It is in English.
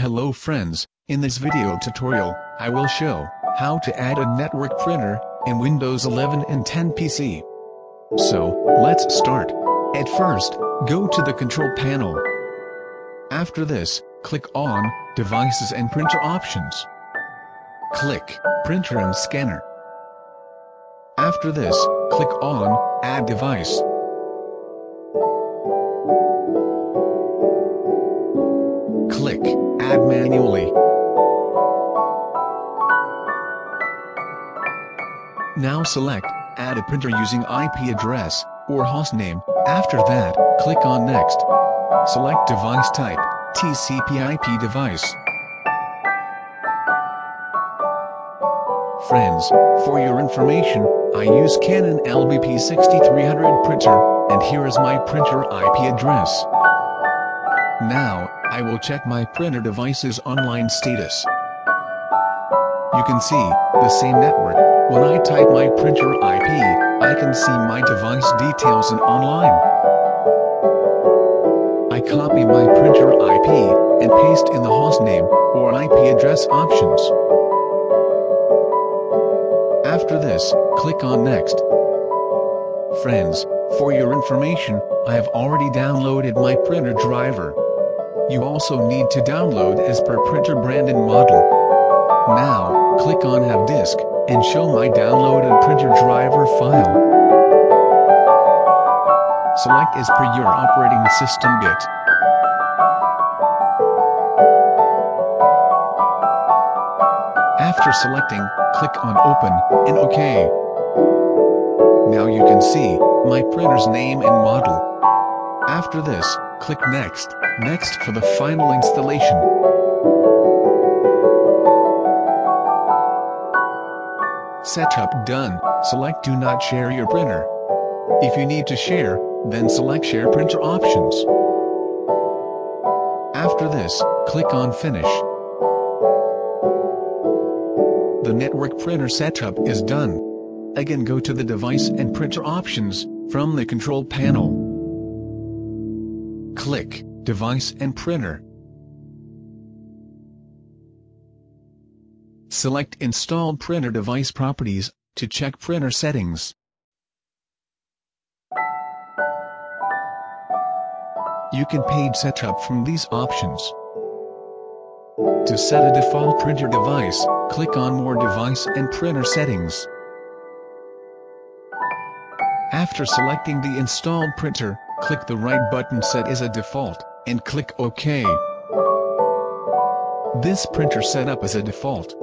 Hello friends, in this video tutorial, I will show how to add a network printer in Windows 11 and 10 PC. So, let's start. At first, go to the control panel. After this, click on Devices and Printer Options. Click Printer and Scanner. After this, click on Add Device. Click Add Manually. Now select Add a printer using IP address or hostname. After that, click on Next. Select device type, TCP/IP device. Friends, for your information, I use Canon LBP 6300 printer, and here is my printer IP address. Now, I will check my printer device's online status. You can see, the same network, when I type my printer IP, I can see my device details in online. I copy my printer IP, and paste in the hostname, or IP address options. After this, click on Next. Friends, for your information, I have already downloaded my printer driver. You also need to download as per printer brand and model. Now, click on Have Disk, and show my downloaded printer driver file. Select as per your operating system bit. After selecting, click on Open, and OK. Now you can see, my printer's name and model. After this, click Next, Next for the final installation. Setup done, select Do Not Share your printer. If you need to share, then select Share Printer Options. After this, click on Finish. The network printer setup is done. Again go to the device and printer options, from the control panel. Click, Device and Printer. Select Installed Printer Device Properties, to check printer settings. You can page setup from these options. To set a default printer device, click on More Device and Printer Settings. After selecting the installed printer, click the right button Set as a default, and click OK. This printer setup as a default.